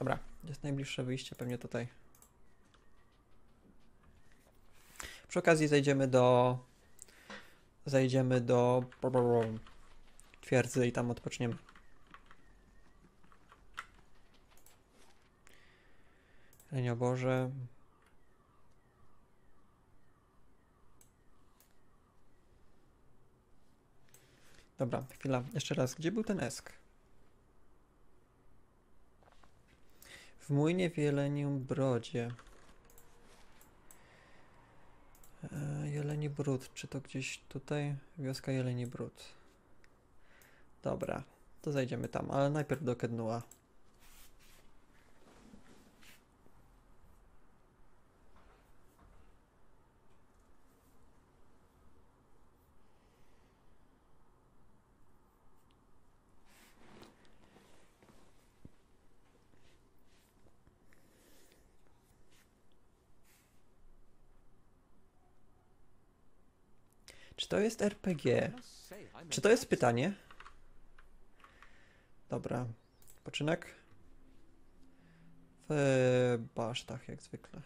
Dobra, jest najbliższe wyjście pewnie tutaj. Przy okazji zejdziemy do... Zejdziemy do... Twierdzy i tam odpoczniemy. Lenio Boże. Dobra, chwila. Jeszcze raz. Gdzie był ten esk? W młynie w Jelenium Brodzie. E, Jeleni Brud. Czy to gdzieś tutaj? Wioska Jeleni Brud. Dobra, to zajdziemy tam, ale najpierw do Kednua. To jest RPG? Czy to jest pytanie? Dobra. Poczynek? W basztach, jak zwykle.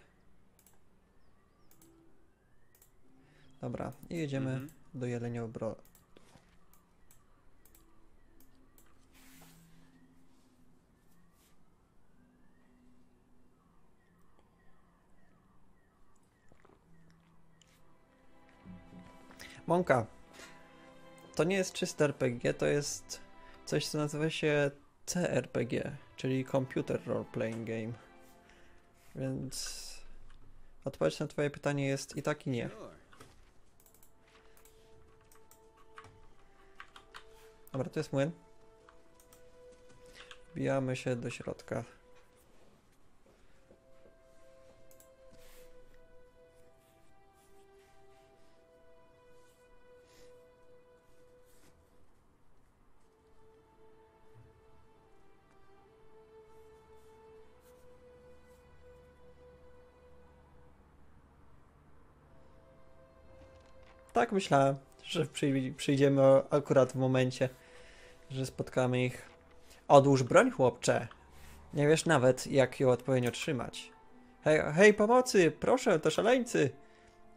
Dobra, i jedziemy Mhm. do Jeleniobro. Mąka. To nie jest czyste RPG, to jest coś, co nazywa się CRPG, czyli Computer Role Playing Game. Więc odpowiedź na Twoje pytanie jest i tak, i nie. Dobra, to jest młyn. Wbijamy się do środka. Tak myślałem, że przyj- przyjdziemy akurat w momencie, że spotkamy ich. Odłóż broń, chłopcze. Nie wiesz nawet, jak ją odpowiednio trzymać. Hej, hej, pomocy! Proszę, to szaleńcy!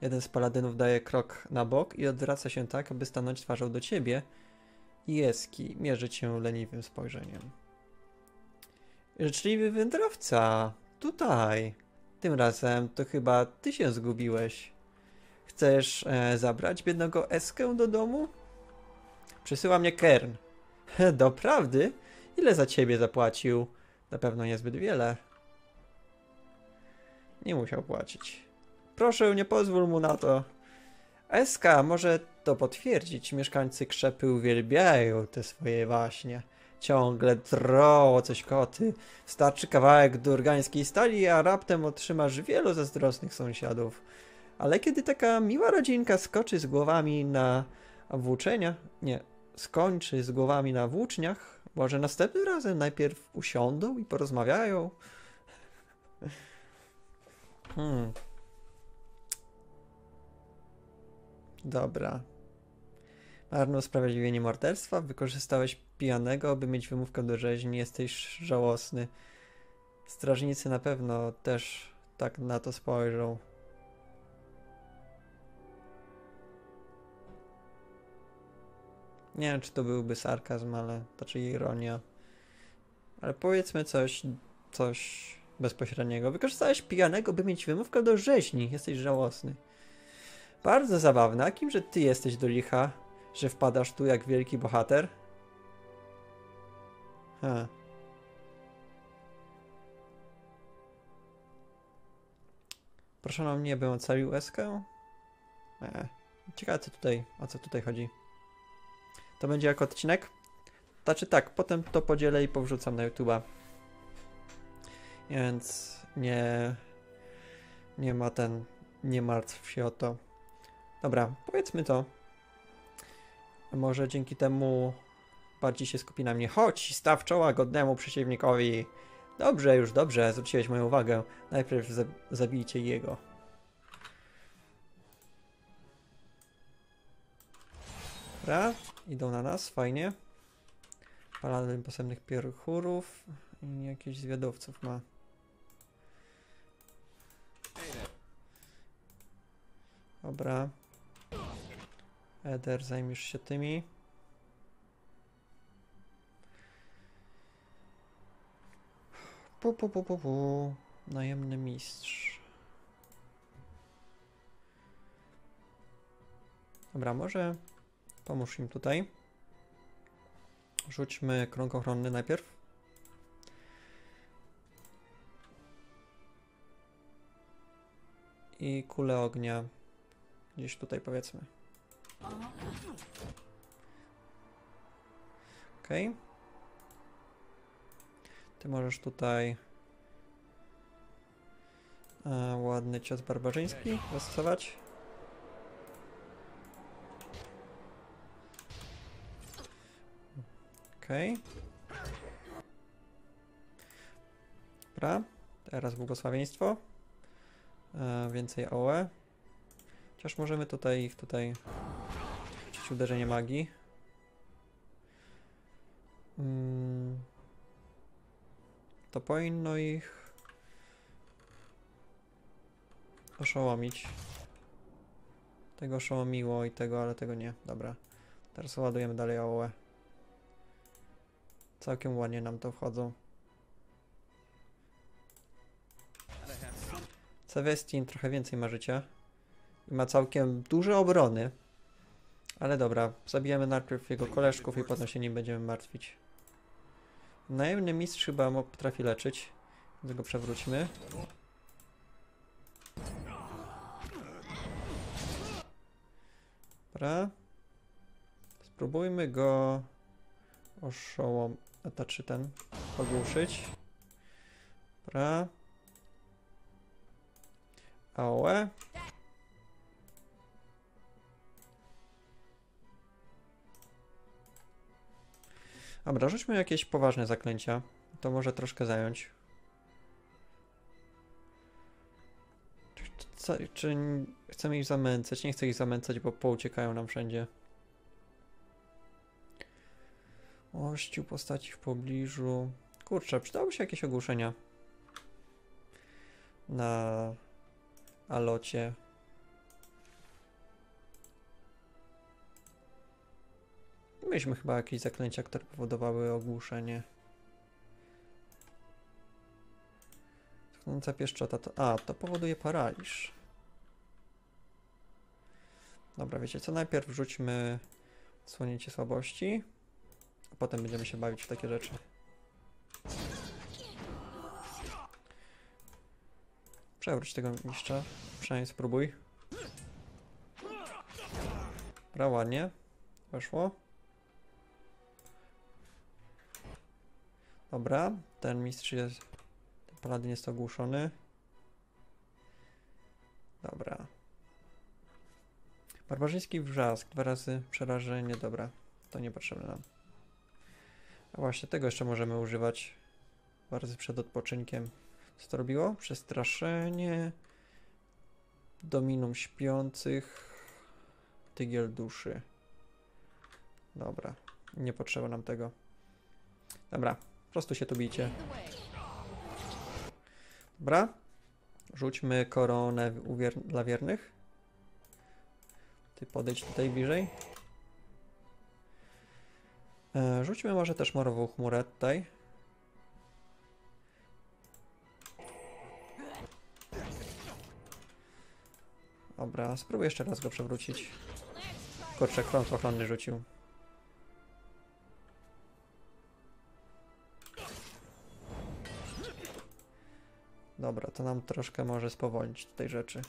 Jeden z paladynów daje krok na bok i odwraca się tak, aby stanąć twarzą do ciebie. Jeski mierzy cię leniwym spojrzeniem. Życzliwy wędrowca, tutaj. Tym razem to chyba ty się zgubiłeś. Chcesz e, zabrać biednego Eskę do domu? Przysyła mnie Kern. Doprawdy? Ile za ciebie zapłacił? Na pewno niezbyt wiele. Nie musiał płacić. Proszę, nie pozwól mu na to. Eska może to potwierdzić. Mieszkańcy krzepy uwielbiają te swoje waśnie. Ciągle drą coś koty. Starczy kawałek durgańskiej stali, a raptem otrzymasz wielu zazdrosnych sąsiadów. Ale kiedy taka miła rodzinka skoczy z głowami na włóczenia, nie, skończy z głowami na włóczniach, może następnym razem najpierw usiądą i porozmawiają. Hmm. Dobra. Marne usprawiedliwienie morderstwa. Wykorzystałeś pijanego, by mieć wymówkę do rzeźni. Jesteś żałosny. Strażnicy na pewno też tak na to spojrzą. Nie wiem, czy to byłby sarkazm, ale czy ironia. Ale powiedzmy coś, coś bezpośredniego. Wykorzystałeś pijanego, by mieć wymówkę do rzeźni. Jesteś żałosny. Bardzo zabawne. A kimże ty jesteś do licha, że wpadasz tu jak wielki bohater? Ha. Proszono mnie, bym ocalił Eskę? E. Ciekawe co tutaj, o co tutaj chodzi. To będzie jako odcinek? Znaczy tak, potem to podzielę i powrzucam na YouTube'a. Więc nie... Nie ma ten... Nie martw się o to. Dobra, powiedzmy to. Może dzięki temu bardziej się skupi na mnie. Chodź, staw czoła godnemu przeciwnikowi. Dobrze, już dobrze, zwróciłeś moją uwagę. Najpierw za zabijcie jego. Dobra, idą na nas, fajnie. Paladyn posępnych pierchurów i jakichś zwiadowców ma. Dobra. Eder, zajmiesz się tymi. Pu, pu, pu, pu, pu. Najemny mistrz. Dobra, może pomóż im tutaj. Rzućmy krąg ochronny najpierw. I kulę ognia. Gdzieś tutaj powiedzmy. Okej. Ty możesz tutaj e, ładny cios barbarzyński zastosować. Okej. Dobra. Teraz błogosławieństwo. E, więcej OE. Chociaż możemy tutaj ich tutaj rzucić uderzenie magii. Mm. To powinno ich oszołomić. Tego oszołomiło i tego, ale tego nie. Dobra. Teraz ładujemy dalej AOE. Całkiem ładnie nam to wchodzą. Cewestin trochę więcej ma życia. I ma całkiem duże obrony. Ale dobra, zabijemy najpierw jego koleżków i potem się nim będziemy martwić. Najemny mistrz chyba potrafi leczyć. Więc go przewróćmy. Dobra. Spróbujmy go oszołom... A to czy ten? Ogłuszyć. Dobra. AOE. Dobra, rzućmy jakieś poważne zaklęcia. To może troszkę zająć. Czy, czy n- chcemy ich zamęcać? Nie chcę ich zamęcać, bo pouciekają nam wszędzie. Ościu postaci w pobliżu. Kurczę, przydałoby się jakieś ogłuszenia. Na alocie. Mieliśmy chyba jakieś zaklęcia, które powodowały ogłuszenie. Tchnąca pieszczota to... A, to powoduje paraliż. Dobra, wiecie co? Najpierw wrzućmy słonięcie słabości, potem będziemy się bawić w takie rzeczy. Przewróć tego mistrza. Przynajmniej spróbuj. Dobra, ładnie. Weszło. Dobra, ten mistrz jest... Ten paladyn jest ogłuszony. Dobra. Barbarzyński wrzask. Dwa razy przerażenie. Dobra, to niepotrzebne nam. Właśnie, tego jeszcze możemy używać. Razy przed odpoczynkiem. Co to robiło? Przestraszenie. Dominum śpiących. Tygiel duszy. Dobra. Nie potrzeba nam tego. Dobra. Po prostu się tu bijcie. Dobra. Rzućmy koronę dla wiernych. Ty podejdź tutaj bliżej. E, rzućmy może też morową chmurę tutaj. Dobra, spróbuję jeszcze raz go przewrócić. Kurczę, krąg ochronny rzucił. Dobra, to nam troszkę może spowolnić tutaj rzeczy.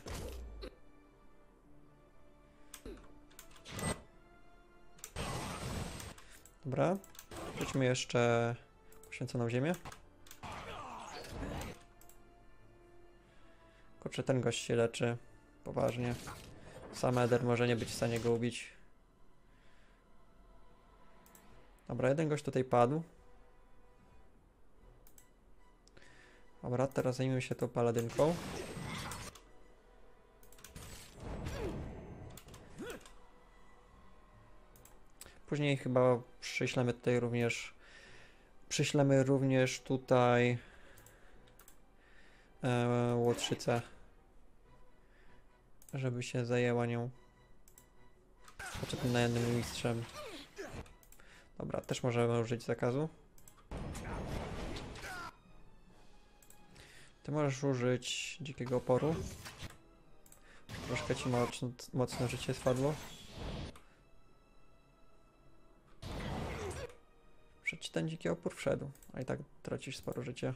Dobra, rzućmy jeszcze poświęconą ziemię. Kurczę, ten gość się leczy. Poważnie. Sam Eder może nie być w stanie go ubić. Dobra, jeden gość tutaj padł. Dobra, teraz zajmijmy się tą paladynką. Później chyba przyślemy tutaj również Przyślemy również tutaj e, łotrzycę, żeby się zajęła nią. Znaczy tym najemnym mistrzem. Dobra, też możemy użyć zakazu. Ty możesz użyć dzikiego oporu. Troszkę ci mocno, mocno życie spadło. Przecież ten dziki opór wszedł, a i tak tracisz sporo życia.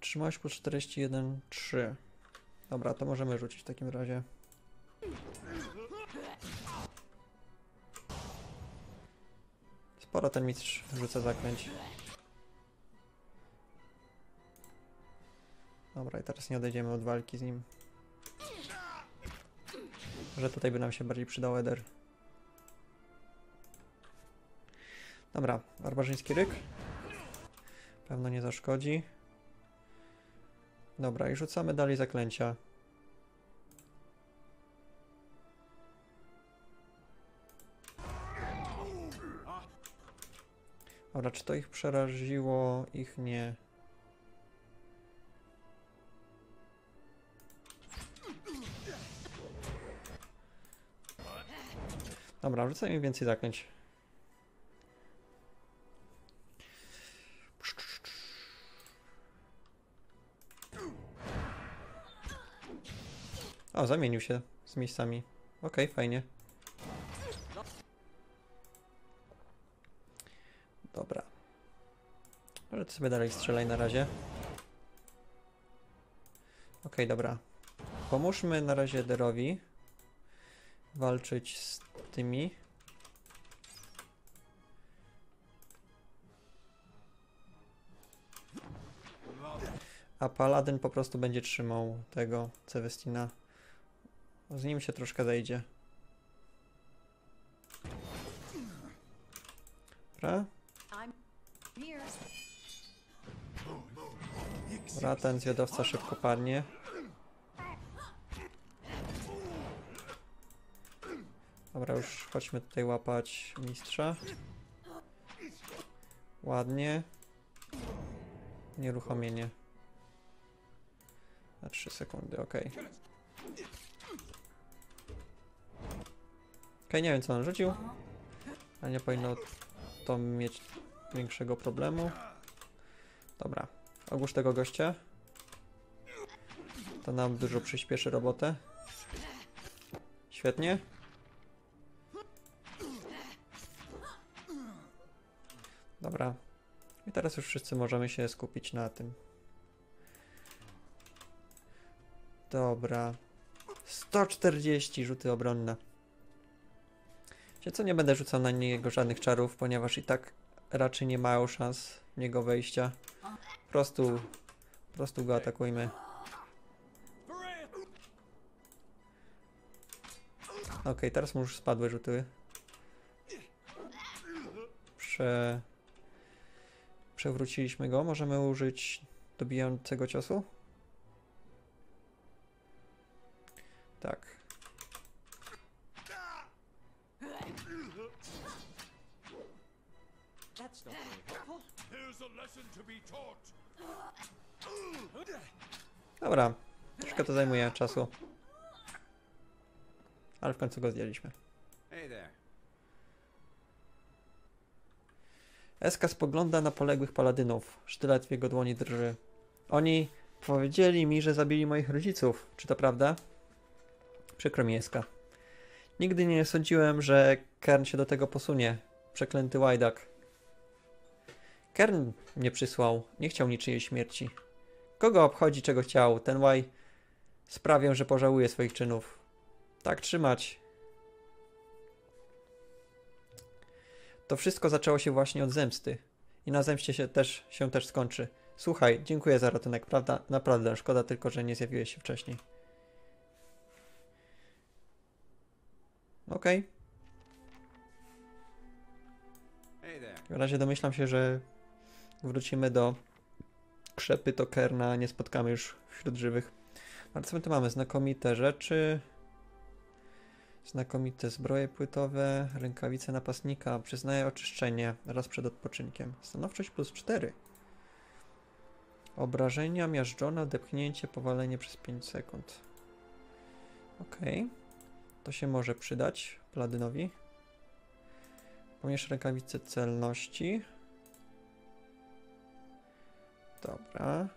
Trzymasz po 41, 3. Dobra, to możemy rzucić w takim razie. Sporo ten mistrz rzuca zaklęć. Dobra, i teraz nie odejdziemy od walki z nim. Że tutaj by nam się bardziej przydał Eder. Dobra, barbarzyński ryk. Pewno nie zaszkodzi. Dobra, i rzucamy dalej zaklęcia. Dobra, czy to ich przeraziło? Ich nie. Dobra, rzucaj mi więcej zaklęć. O, zamienił się z miejscami. Okej, fajnie. Dobra. Może sobie dalej strzelaj na razie. Okej, dobra. Pomóżmy na razie Ederowi walczyć z tymi. A Paladyn po prostu będzie trzymał tego Cewestina. Z nim się troszkę zejdzie. Dobra. Dobra, ten zwiadowca szybko padnie. Dobra, już chodźmy tutaj łapać mistrza. Ładnie. Nieruchomienie. Na 3 sekundy, ok. Ok, nie wiem co on rzucił. Ale nie powinno to mieć większego problemu. Dobra, ogłóż tego gościa. To nam dużo przyspieszy robotę. Świetnie. Dobra. I teraz już wszyscy możemy się skupić na tym. Dobra. 140 rzuty obronne. Wiecie co, nie będę rzucał na niego żadnych czarów, ponieważ i tak raczej nie mają szans niego wejścia. Po prostu, po prostu go atakujmy. Okej, teraz mu już spadły rzuty. Prze... Przewróciliśmy go. Możemy użyć dobijającego ciosu? Tak. Dobra. Troszkę to zajmuje czasu. Ale w końcu go zdjęliśmy. Hey there. Eska spogląda na poległych paladynów. Sztylet w jego dłoni drży. Oni powiedzieli mi, że zabili moich rodziców. Czy to prawda? Przykro mi, Eska. Nigdy nie sądziłem, że Kern się do tego posunie. Przeklęty łajdak. Kern mnie przysłał. Nie chciał niczyjej śmierci. Kogo obchodzi, czego chciał? Ten łaj sprawię, że pożałuje swoich czynów. Tak trzymać. To wszystko zaczęło się właśnie od zemsty. I na zemście się też, się też skończy. Słuchaj, dziękuję za ratunek, prawda? Naprawdę, szkoda tylko, że nie zjawiłeś się wcześniej. Okej. There. W razie domyślam się, że wrócimy do krzepy Tokerna, nie spotkamy już wśród żywych. Ale co my tu mamy? Znakomite rzeczy. Znakomite zbroje płytowe, rękawice napastnika, przyznaje oczyszczenie raz przed odpoczynkiem. Stanowczość plus 4. Obrażenia, miażdżona, depchnięcie, powalenie przez 5 sekund. Okej. To się może przydać Paladynowi. Pomierz rękawice celności. Dobra.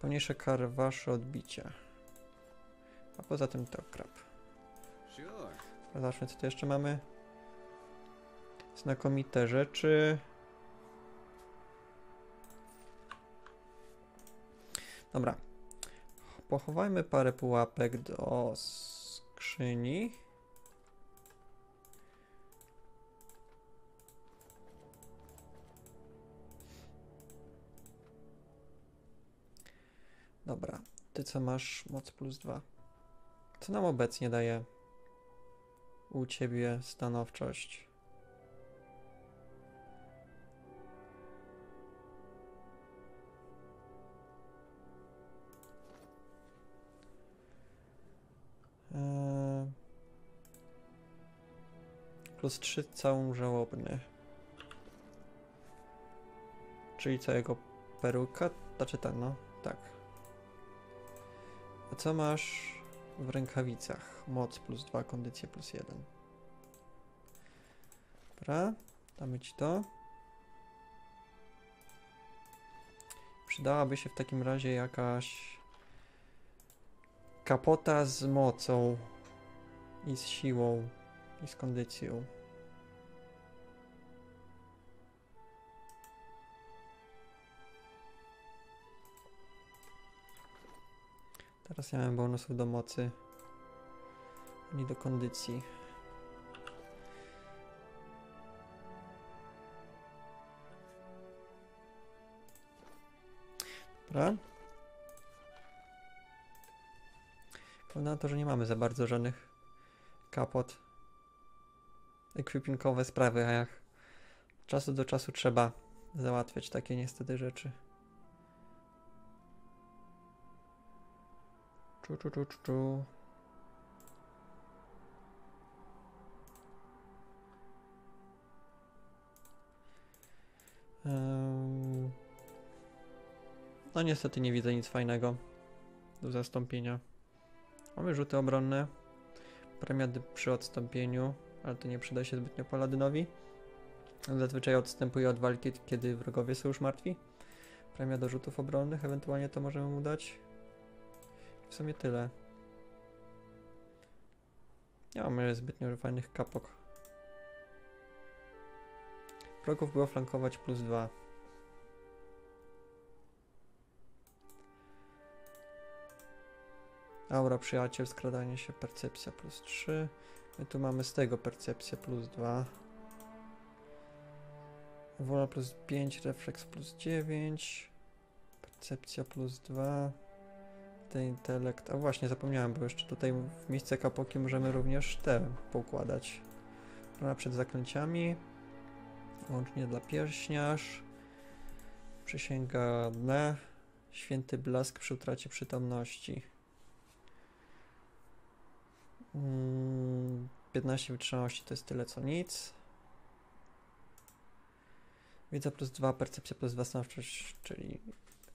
Pomniejsze karwasze odbicia. A poza tym to krab. Zobaczmy, co tu jeszcze mamy. Znakomite rzeczy. Dobra. Pochowajmy parę pułapek do skrzyni. Dobra. Ty co masz? Moc plus dwa. Co nam obecnie daje u ciebie stanowczość? Eee, Plus 3 całą żałobny. Czyli całego peruka? Znaczy tak, no, tak. A co masz w rękawicach? Moc plus 2, kondycję plus 1. Dobra, damy ci to. Przydałaby się w takim razie jakaś kapota z mocą i z siłą i z kondycją. Teraz ja mam bonusów do mocy, ani do kondycji. Dobra. Wygląda na to, że nie mamy za bardzo żadnych kapot. Ekwipinkowe sprawy, a jak czasu do czasu trzeba załatwiać takie niestety rzeczy. Czu, czu, czu, czu, No niestety nie widzę nic fajnego do zastąpienia. Mamy rzuty obronne, premia przy odstąpieniu, ale to nie przyda się zbytnio paladynowi. Zazwyczaj odstępuje od walki, kiedy wrogowie są już martwi. Premia do rzutów obronnych, ewentualnie to możemy mu dać. W sumie tyle. Nie mamy zbytnio fajnych kapok. Wrogów było flankować plus 2. Aura przyjaciel, skradanie się, percepcja plus 3. My tu mamy z tego percepcja plus 2. Wola plus 5, refleks plus 9. Percepcja plus 2. Ten intelekt. A właśnie, zapomniałem, bo jeszcze tutaj w miejsce kapoki możemy również te poukładać. Rana przed zaklęciami. Łącznie dla pierśniarz. Przysięga dne. Święty blask przy utracie przytomności. Mm, 15 wytrzymałości to jest tyle co nic. Wiedza plus 2, percepcja plus 2, stanowczość, czyli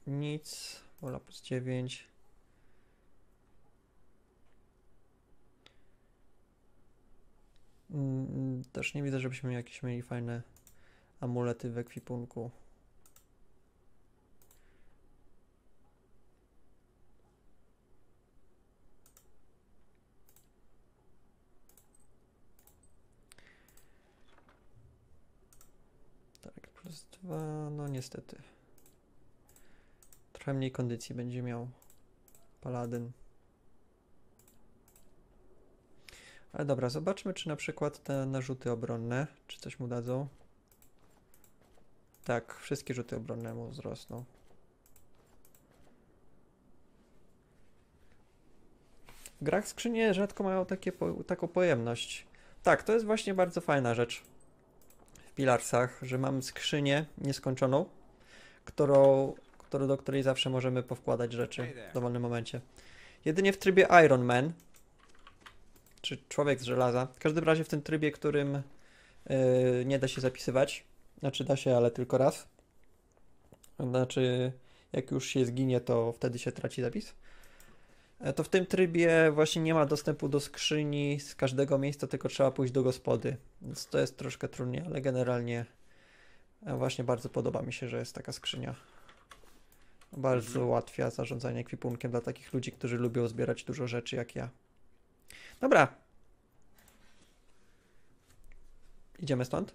nic. Wola plus 9. Też nie widzę, żebyśmy jakieś mieli fajne amulety w ekwipunku. Tak, plus dwa, no niestety. Trochę mniej kondycji będzie miał Paladyn. Ale dobra, zobaczmy, czy na przykład te narzuty obronne, czy coś mu dadzą. Tak, wszystkie rzuty obronne mu wzrosną. W grach skrzynie rzadko mają takie po, taką pojemność. Tak, to jest właśnie bardzo fajna rzecz w Pilarsach, że mamy skrzynię nieskończoną, którą, którą, do której zawsze możemy powkładać rzeczy w dowolnym momencie. Jedynie w trybie Iron Man czy człowiek z żelaza. W każdym razie w tym trybie, którym yy, nie da się zapisywać. Znaczy da się, ale tylko raz. Znaczy, jak już się zginie, to wtedy się traci zapis. E, To w tym trybie właśnie nie ma dostępu do skrzyni z każdego miejsca, tylko trzeba pójść do gospody. Więc to jest troszkę trudniej, ale generalnie e, właśnie bardzo podoba mi się, że jest taka skrzynia. Bardzo ułatwia zarządzanie ekwipunkiem dla takich ludzi, którzy lubią zbierać dużo rzeczy jak ja. Dobra. Idziemy stąd?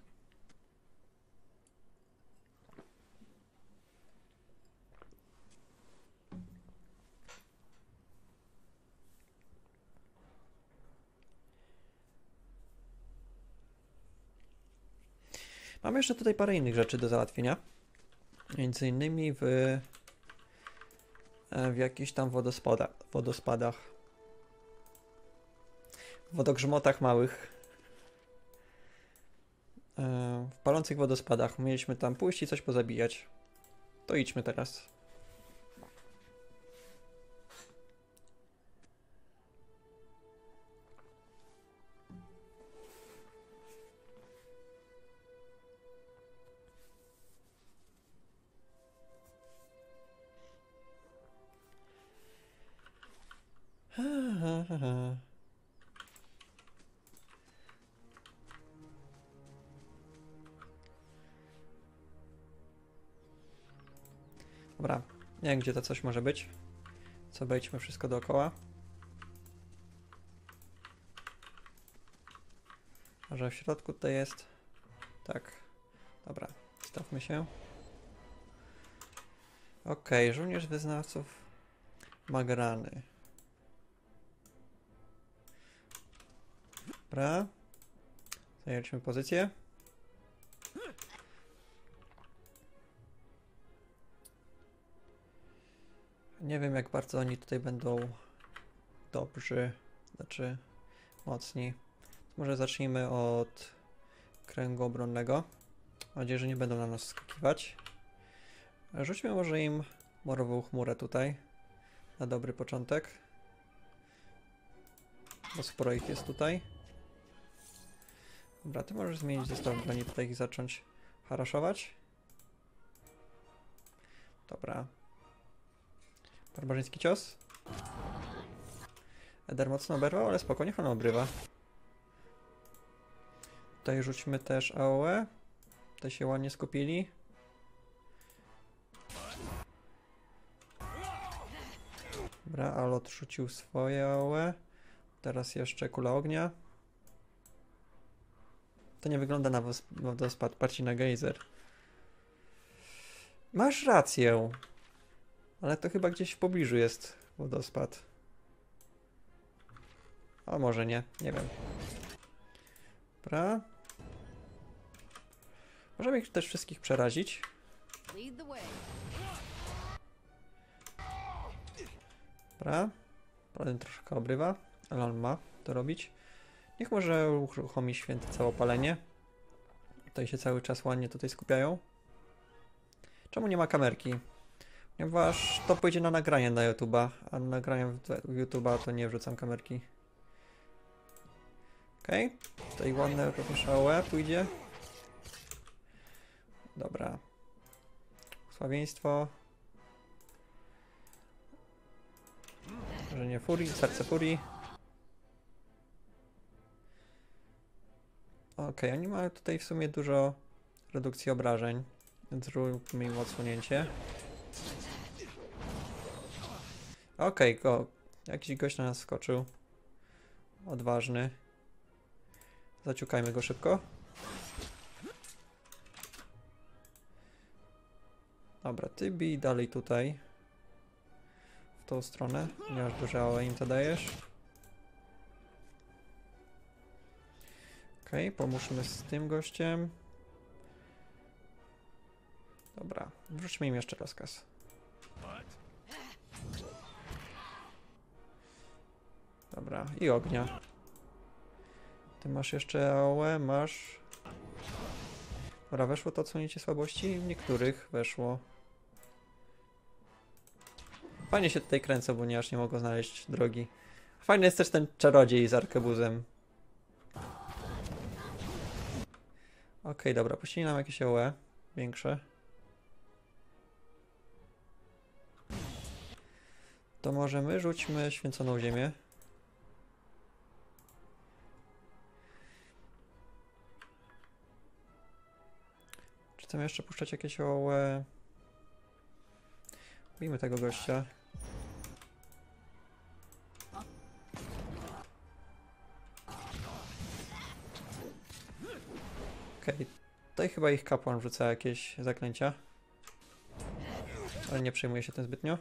Mamy jeszcze tutaj parę innych rzeczy do załatwienia. Między innymi w, e, w jakichś tam wodospada, wodospadach. Wodogrzmotach małych. E, W palących wodospadach. Mieliśmy tam pójść i coś pozabijać. To idźmy teraz. Nie wiem gdzie to coś może być. Co obejdźmy wszystko dookoła. Może w środku tutaj jest. Tak. Dobra, stawmy się. Okej, żołnierz wyznawców Magrany. Dobra. Zajęliśmy pozycję. Nie wiem, jak bardzo oni tutaj będą dobrzy, znaczy mocni. Może zacznijmy od kręgu obronnego. Mam nadzieję, że nie będą na nas skakiwać. Rzućmy może im morową chmurę tutaj. Na dobry początek. Bo sporo ich jest tutaj. Dobra, ty możesz zmienić zestaw broni tutaj i zacząć haraszować. Dobra. Barbarzyński cios. Eder mocno oberwał, ale spokojnie on obrywa. Tutaj rzućmy też AOE. Te się ładnie skupili. Dobra, Alot rzucił swoje AOE. Teraz jeszcze kula ognia. To nie wygląda na wodospad, patrzcie na gejzer. Masz rację. Ale to chyba gdzieś w pobliżu jest wodospad. A może nie, nie wiem. Dobra. Możemy ich też wszystkich przerazić. Dobra. Paladin troszkę obrywa, ale on ma to robić. Niech może uruchomi święte całopalenie. Tutaj się cały czas ładnie tutaj skupiają. Czemu nie ma kamerki? Ponieważ to pójdzie na nagranie na YouTube'a, a na nagranie YouTube'a to nie wrzucam kamerki. Okej, okay. tutaj ładne AOE pójdzie. Dobra. Sławieństwo. Że nie furii, serce furii. Okej, oni mają tutaj w sumie dużo redukcji obrażeń. Zróbmy im odsłonięcie. Okej, go. Jakiś gość na nas skoczył. Odważny. Zaciukajmy go szybko. Dobra, ty bij dalej tutaj. W tą stronę, ponieważ duże AOE im zadajesz. Okej, pomóżmy z tym gościem. Dobra, wrzućmy im jeszcze rozkaz. Dobra, i ognia. Ty masz jeszcze AOE, masz... Dobra, weszło to odsłonięcie słabości? W niektórych weszło. Fajnie się tutaj kręcę, bo nie aż nie mogę znaleźć drogi. Fajny jest też ten czarodziej z arkebuzem. Okej, dobra, puścili nam jakieś OE większe. To może my rzućmy święconą ziemię. Chcemy jeszcze puszczać jakieś OE? Ubijmy tego gościa. Okej, tutaj chyba ich kapłan rzuca jakieś zaklęcia. Ale nie przejmuje się tym zbytnio.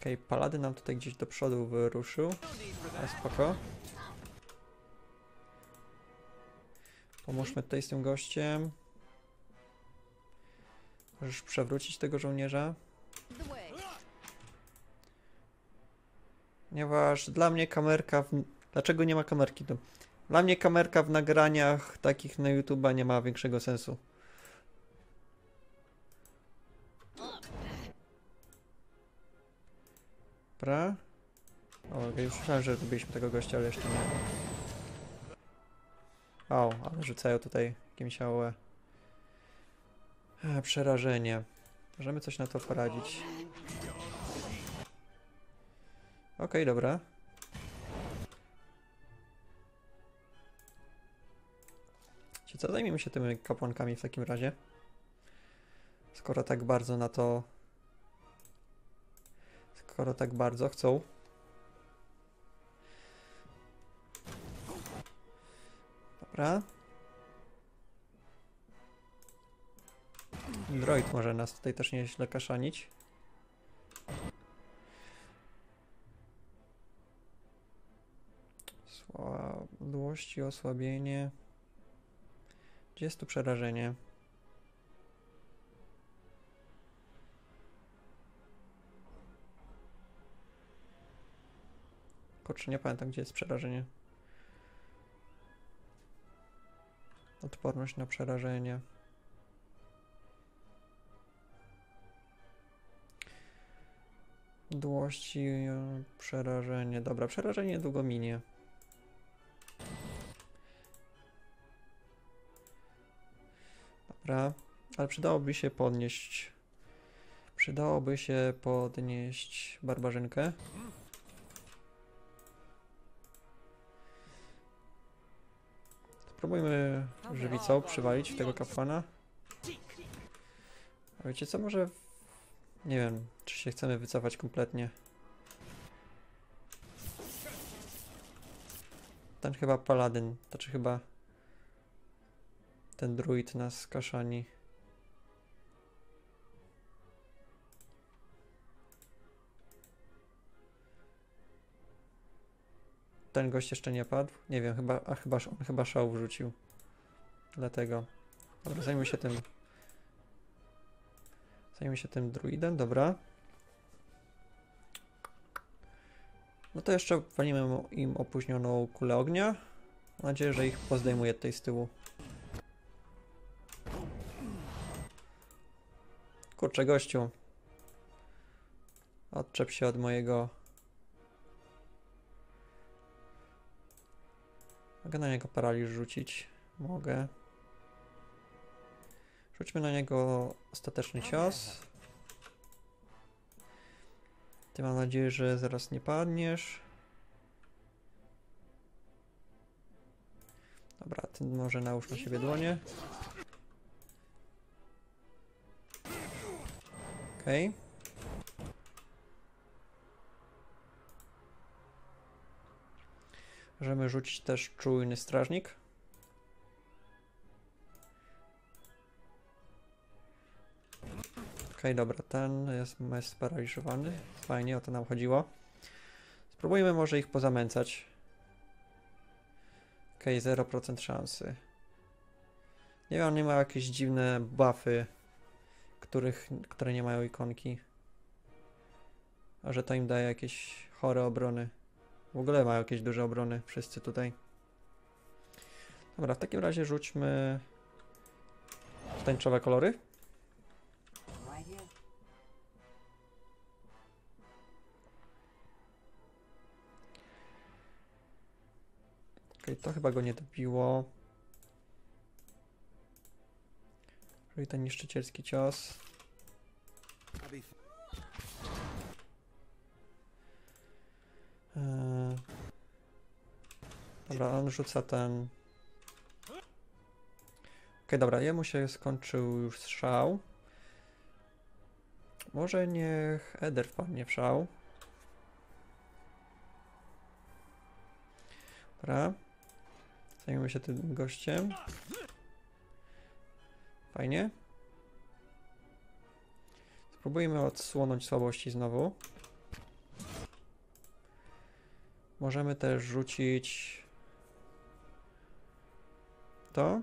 Okej, palady nam tutaj gdzieś do przodu wyruszył. A spoko. Pomóżmy tutaj z tym gościem. Możesz przewrócić tego żołnierza. Ponieważ dla mnie kamerka. W... Dlaczego nie ma kamerki tu? Dla mnie kamerka w nagraniach takich na YouTube'a nie ma większego sensu. Dobra. O, już myślałem, że byliśmy tego gościa, ale jeszcze nie. O, ale rzucają tutaj jakimś AOE. E, przerażenie. Możemy coś na to poradzić. Okej, dobra. Czy co, zajmiemy się tymi kapłankami w takim razie? Skoro tak bardzo na to... Skoro tak bardzo chcą. Dobra. Droid może nas tutaj też nieźle kaszanić. Słabłości, osłabienie. Gdzie jest tu przerażenie? Kurczę, nie pamiętam gdzie jest przerażenie. Odporność na przerażenie. Dłości, e, przerażenie. Dobra, przerażenie długo minie. Dobra, ale przydałoby się podnieść. Przydałoby się podnieść barbarzynkę. Spróbujmy żywicą przywalić w tego kapłana. A wiecie co, może... Nie wiem, czy się chcemy wycofać kompletnie. Ten chyba paladyn, to czy chyba... Ten druid nas kaszani. Ten gość jeszcze nie padł? Nie wiem, chyba, a chyba, on chyba szał wrzucił. Dlatego. Dobra, zajmę się tym. Zajmę się tym druidem, dobra. No to jeszcze walimy im opóźnioną kulę ognia. Mam nadzieję, że ich pozdejmuję tutaj z tyłu. Kurczę, gościu. Odczep się od mojego... Mogę na niego paraliż rzucić. Mogę. Rzućmy na niego ostateczny cios. Ty mam nadzieję, że zaraz nie padniesz. Dobra, ty może nałóż na siebie dłonie. Okej. Możemy rzucić też czujny strażnik. Okej, dobra, ten jest, jest sparaliżowany. Fajnie, o to nam chodziło. Spróbujmy może ich pozamęcać. Okej, 0% szansy. Nie wiem, nie ma jakieś dziwne buffy, których, które nie mają ikonki. A że to im daje jakieś chore obrony. W ogóle mają jakieś duże obrony wszyscy tutaj. Dobra, w takim razie rzućmy w tańczowe kolory. Okej, okay, to chyba go nie dobiło. Czyli ten niszczycielski cios. Eee. Dobra, on rzuca ten. Okej, dobra, jemu się skończył już strzał. Może niech Eder wpadnie w szał. Dobra. Zajmiemy się tym gościem. Fajnie. Spróbujmy odsłonąć słabości znowu. Możemy też rzucić to.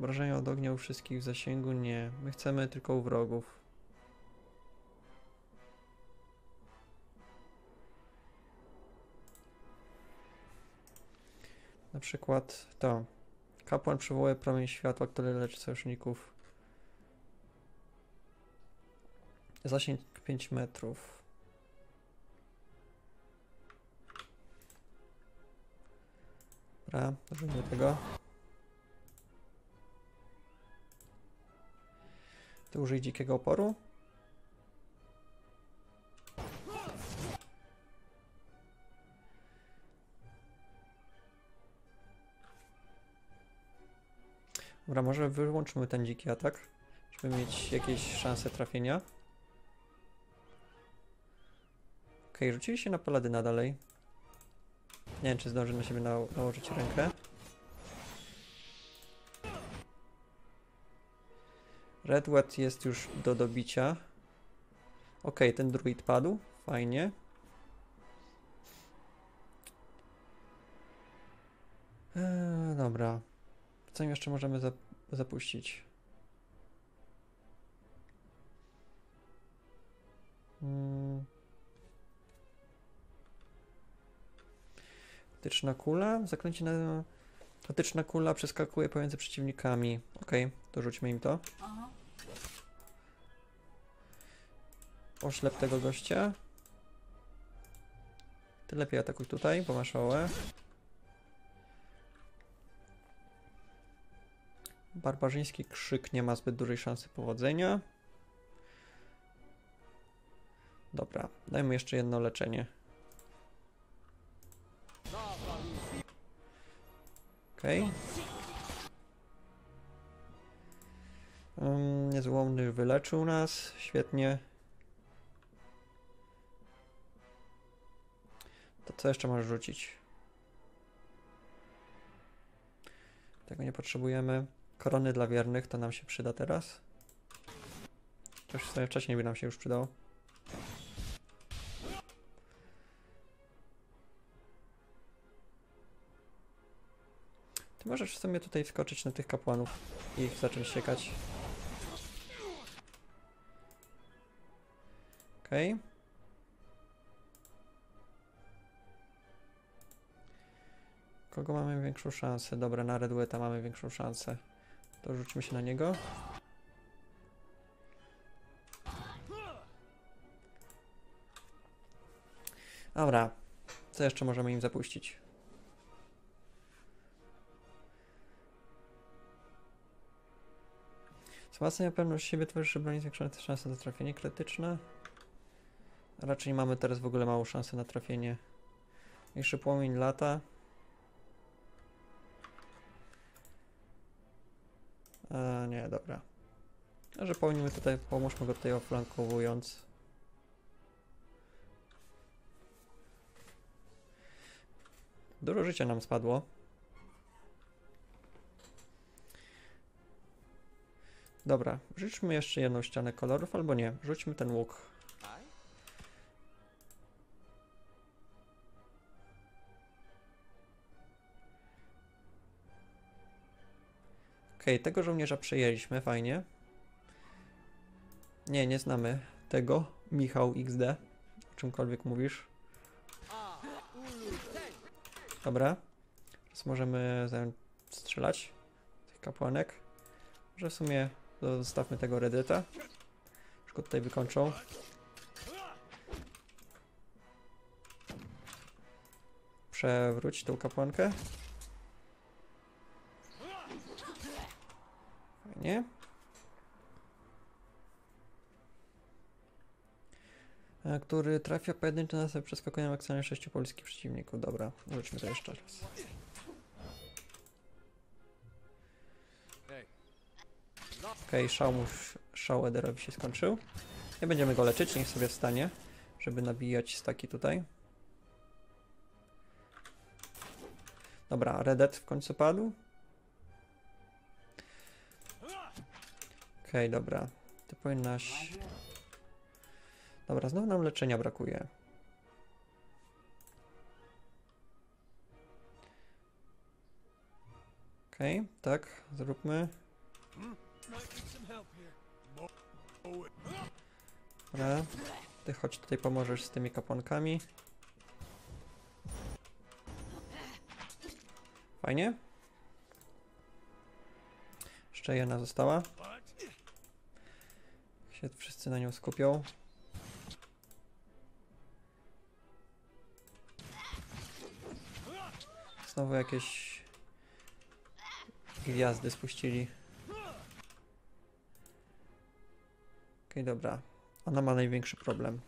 Wrażenie od ognia u wszystkich w zasięgu? Nie. My chcemy tylko u wrogów. Na przykład to. Kapłan przywołuje promień światła, który leczy sojuszników. Zasięg 5 metrów. Dobra, użyjmy tego. Ty użyj dzikiego oporu. Dobra, może wyłączymy ten dziki atak, żeby mieć jakieś szanse trafienia. Okej, rzucili się na paladyna dalej. Nie wiem, czy zdąży na siebie na nałożyć rękę. Redwet jest już do dobicia. Okej, ten druid padł. Fajnie. Eee, dobra. Co jeszcze możemy zap zapuścić? Hmm. Tyczna kula. Zaklęcie na... Tyczna kula przeskakuje pomiędzy przeciwnikami. Okej, to rzućmy im to. Uh-huh. Oślep tego gościa. Ty lepiej atakuj tutaj, bo masz ołę. Barbarzyński krzyk nie ma zbyt dużej szansy powodzenia. Dobra, dajmy jeszcze jedno leczenie. Okej. Um, niezłomny wyleczył nas, świetnie. To co jeszcze masz rzucić? Tego nie potrzebujemy. Korony dla wiernych, to nam się przyda teraz. W sumie wcześniej by nam się już przydało. Możesz w sumie tutaj wskoczyć na tych kapłanów i ich zacząć siekać. Okej. Kogo mamy większą szansę? Dobra, na Redweta mamy większą szansę. To rzućmy się na niego. Dobra. Co jeszcze możemy im zapuścić? Wzmacnia pewność siebie, tworzy broni zwiększone szanse na trafienie krytyczne. Raczej mamy teraz w ogóle małą szansę na trafienie. Mniejszy płomień lata. A, nie, dobra. A że tutaj, pomóżmy go tutaj oflankowując. Dużo życia nam spadło. Dobra, rzućmy jeszcze jedną ścianę kolorów, albo nie, rzućmy ten łuk. Okej, tego żołnierza przejęliśmy, fajnie. Nie, nie znamy tego. Michał XD. Czymkolwiek mówisz. Dobra. Teraz możemy strzelać tych kapłanek. Może w sumie Zostawmy tego Reddita. Już go tutaj wykończą. Przewróć tą kapłankę. Fajnie. E, który trafia pojedynczy na sobie przeskakują maksymalnie 6 polskich przeciwników. Dobra, wróćmy to jeszcze raz. Okej, szał, mu, szał Ederowi się skończył. Nie będziemy go leczyć, niech sobie wstanie, żeby nabijać staki tutaj. Dobra, Redet w końcu padł. Okej, dobra. Ty powinnaś... Dobra, znowu nam leczenia brakuje. Okej, tak, zróbmy. Dobra, ty chodź tutaj pomożesz z tymi kapłankami. Fajnie. Jeszcze jedna została. Się wszyscy na nią skupią. Znowu jakieś gwiazdy spuścili. Dobra. Ona ma największy problem.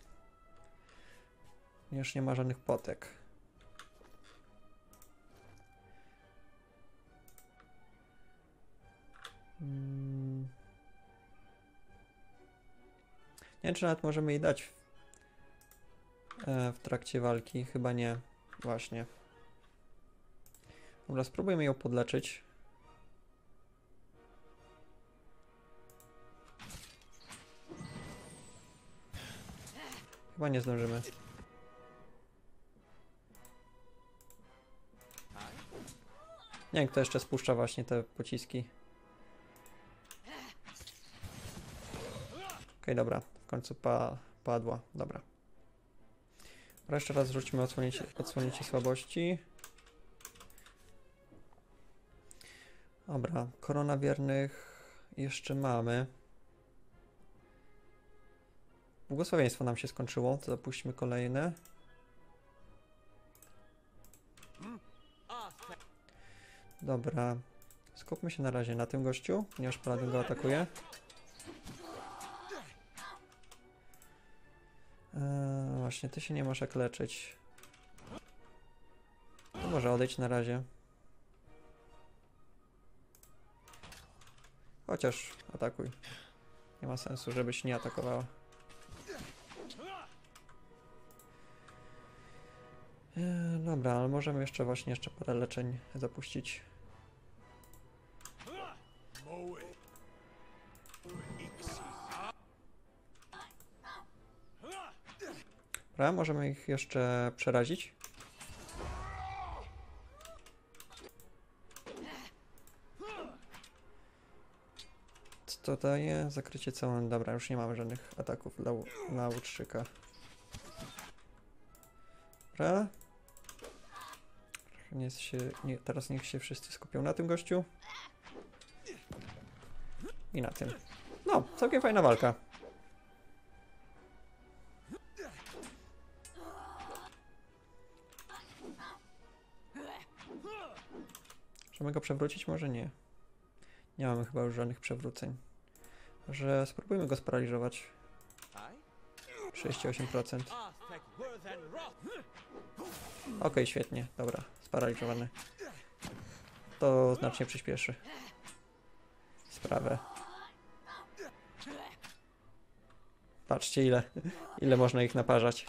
Ponieważ nie ma żadnych potek. Mm. Nie wiem, czy nawet możemy jej dać w, e, w trakcie walki. Chyba nie. Właśnie. Dobra, spróbujmy ją podleczyć. Chyba nie zdążymy. Nie wiem, kto jeszcze spuszcza właśnie te pociski. Okej, dobra. W końcu pa padła. Dobra. Dobra, jeszcze raz rzućmy odsłonięcie, odsłonięcie słabości. Dobra, korona wiernych jeszcze mamy. Błogosławieństwo nam się skończyło, to zapuśćmy kolejne. Dobra, skupmy się na razie na tym gościu, ponieważ Paladin go atakuje. Eee, właśnie, ty się nie możesz jak leczyć. To może odejdź na razie. Chociaż atakuj. Nie ma sensu, żebyś nie atakowała. Dobra, ale możemy jeszcze właśnie jeszcze parę leczeń zapuścić. Dobra, możemy ich jeszcze przerazić. Co to daje? Zakrycie całą. Dobra, już nie mamy żadnych ataków dla, na łutrzyka. Dobra. Nie się, nie, teraz niech się wszyscy skupią na tym gościu. I na tym. No, całkiem fajna walka. Możemy go przewrócić? Może nie. Nie mamy chyba już żadnych przewróceń. Że spróbujmy go sparaliżować. 38%. Okej, świetnie, dobra, sparaliżowany. To znacznie przyspieszy sprawę. Patrzcie ile, ile można ich naparzać.